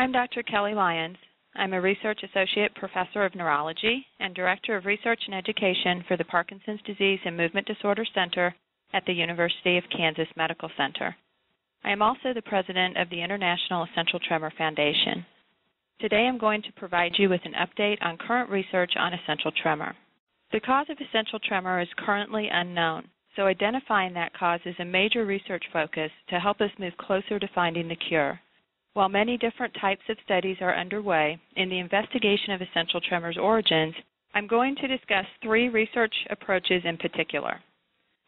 I'm Dr. Kelly Lyons. I'm a Research Associate Professor of Neurology and Director of Research and Education for the Parkinson's Disease and Movement Disorder Center at the University of Kansas Medical Center. I am also the President of the International Essential Tremor Foundation. Today I'm going to provide you with an update on current research on essential tremor. The cause of essential tremor is currently unknown, so identifying that cause is a major research focus to help us move closer to finding the cure. While many different types of studies are underway in the investigation of essential tremor's origins, I'm going to discuss three research approaches in particular.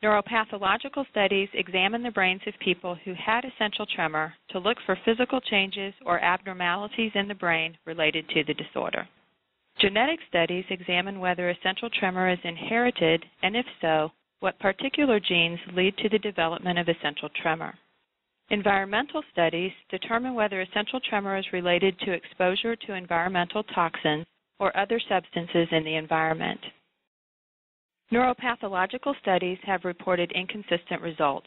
Neuropathological studies examine the brains of people who had essential tremor to look for physical changes or abnormalities in the brain related to the disorder. Genetic studies examine whether essential tremor is inherited, and if so, what particular genes lead to the development of essential tremor. Environmental studies determine whether essential tremor is related to exposure to environmental toxins or other substances in the environment. Neuropathological studies have reported inconsistent results.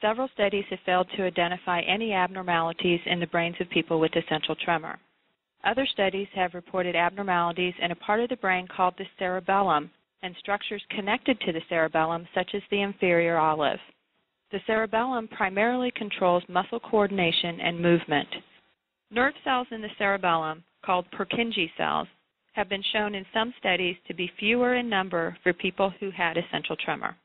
Several studies have failed to identify any abnormalities in the brains of people with essential tremor. Other studies have reported abnormalities in a part of the brain called the cerebellum and structures connected to the cerebellum, such as the inferior olive. The cerebellum primarily controls muscle coordination and movement. Nerve cells in the cerebellum, called Purkinje cells, have been shown in some studies to be fewer in number for people who had essential tremor.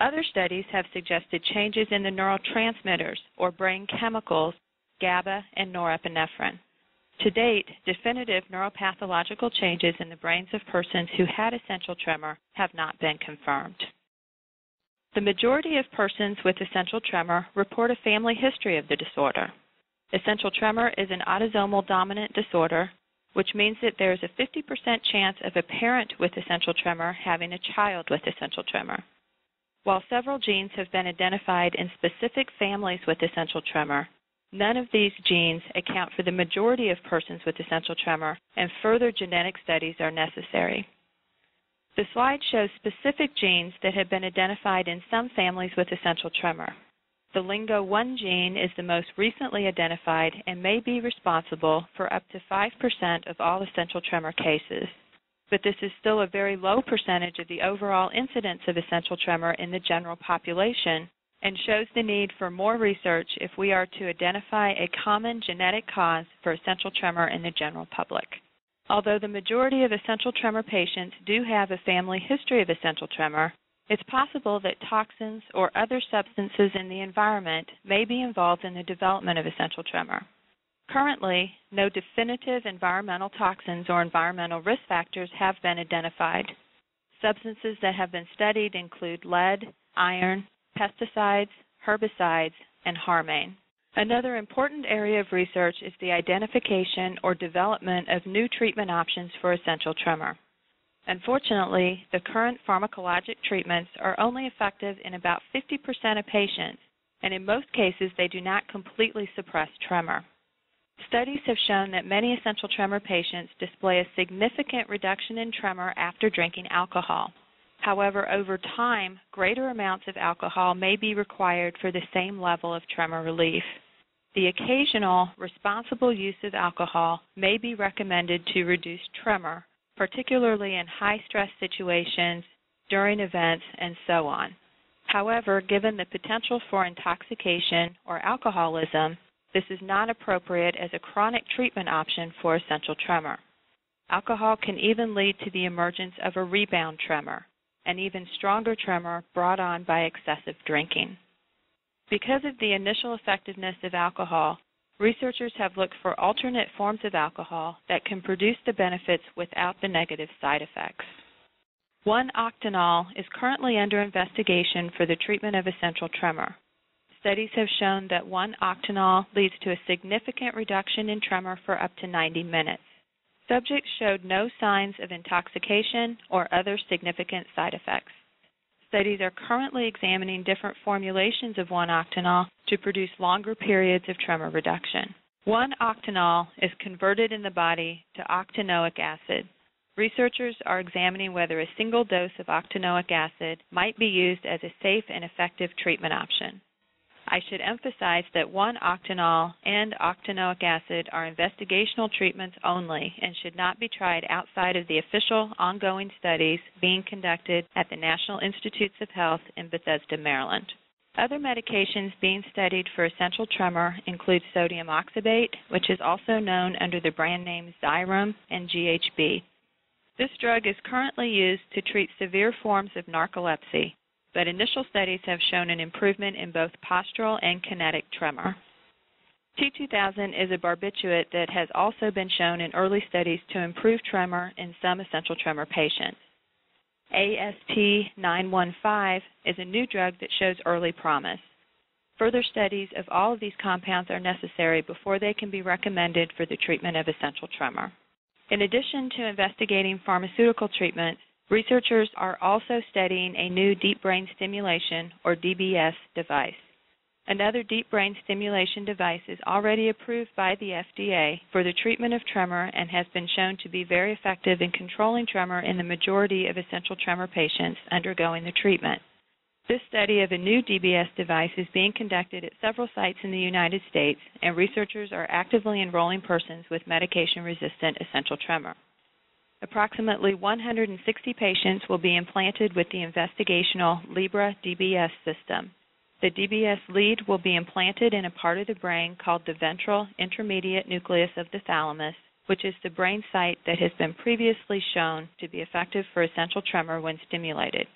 Other studies have suggested changes in the neurotransmitters or brain chemicals GABA and norepinephrine. To date, definitive neuropathological changes in the brains of persons who had essential tremor have not been confirmed. The majority of persons with essential tremor report a family history of the disorder. Essential tremor is an autosomal dominant disorder which means that there is a 50% chance of a parent with essential tremor having a child with essential tremor. While several genes have been identified in specific families with essential tremor, none of these genes account for the majority of persons with essential tremor, and further genetic studies are necessary. The slide shows specific genes that have been identified in some families with essential tremor. The LINGO1 gene is the most recently identified and may be responsible for up to 5% of all essential tremor cases. But this is still a very low percentage of the overall incidence of essential tremor in the general population and shows the need for more research if we are to identify a common genetic cause for essential tremor in the general public. Although the majority of essential tremor patients do have a family history of essential tremor, it's possible that toxins or other substances in the environment may be involved in the development of essential tremor. Currently, no definitive environmental toxins or environmental risk factors have been identified. Substances that have been studied include lead, iron, pesticides, herbicides, and harmine. Another important area of research is the identification or development of new treatment options for essential tremor. Unfortunately, the current pharmacologic treatments are only effective in about 50% of patients, and in most cases, they do not completely suppress tremor. Studies have shown that many essential tremor patients display a significant reduction in tremor after drinking alcohol. However, over time, greater amounts of alcohol may be required for the same level of tremor relief. The occasional responsible use of alcohol may be recommended to reduce tremor, particularly in high stress situations, during events, and so on. However, given the potential for intoxication or alcoholism, this is not appropriate as a chronic treatment option for essential tremor. Alcohol can even lead to the emergence of a rebound tremor, an even stronger tremor brought on by excessive drinking. Because of the initial effectiveness of alcohol, Researchers have looked for alternate forms of alcohol that can produce the benefits without the negative side effects. 1-octanol is currently under investigation for the treatment of essential tremor. Studies have shown that 1-octanol leads to a significant reduction in tremor for up to 90 minutes. Subjects showed no signs of intoxication or other significant side effects. Studies are currently examining different formulations of 1-octanol to produce longer periods of tremor reduction. 1-octanol is converted in the body to octanoic acid. Researchers are examining whether a single dose of octanoic acid might be used as a safe and effective treatment option. I should emphasize that 1-octanol and octanoic acid are investigational treatments only and should not be tried outside of the official ongoing studies being conducted at the National Institutes of Health in Bethesda, Maryland. Other medications being studied for essential tremor include sodium oxybate, which is also known under the brand names Xyrem and GHB. This drug is currently used to treat severe forms of narcolepsy, but initial studies have shown an improvement in both postural and kinetic tremor. T2000 is a barbiturate that has also been shown in early studies to improve tremor in some essential tremor patients. AST915 is a new drug that shows early promise. Further studies of all of these compounds are necessary before they can be recommended for the treatment of essential tremor. In addition to investigating pharmaceutical treatments, researchers are also studying a new deep brain stimulation, or DBS, device. Another deep brain stimulation device is already approved by the FDA for the treatment of tremor and has been shown to be very effective in controlling tremor in the majority of essential tremor patients undergoing the treatment. This study of a new DBS device is being conducted at several sites in the United States, and researchers are actively enrolling persons with medication resistant essential tremor. Approximately 160 patients will be implanted with the investigational Libra DBS system. The DBS lead will be implanted in a part of the brain called the ventral intermediate nucleus of the thalamus, which is the brain site that has been previously shown to be effective for essential tremor when stimulated.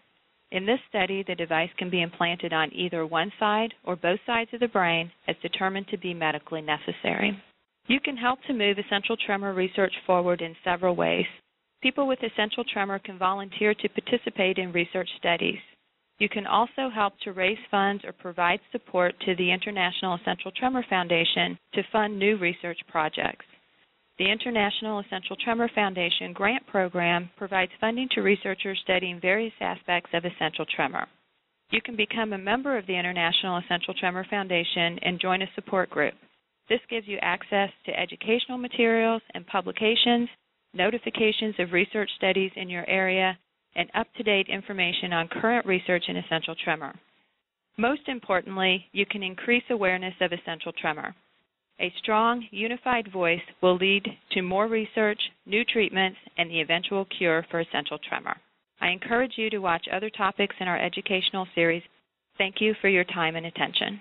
In this study, the device can be implanted on either one side or both sides of the brain as determined to be medically necessary. You can help to move essential tremor research forward in several ways. People with essential tremor can volunteer to participate in research studies. You can also help to raise funds or provide support to the International Essential Tremor Foundation to fund new research projects. The International Essential Tremor Foundation grant program provides funding to researchers studying various aspects of essential tremor. You can become a member of the International Essential Tremor Foundation and join a support group. This gives you access to educational materials and publications, notifications of research studies in your area, and up to date information on current research in essential tremor. Most importantly, you can increase awareness of essential tremor. A strong, unified voice will lead to more research, new treatments, and the eventual cure for essential tremor. I encourage you to watch other topics in our educational series. Thank you for your time and attention.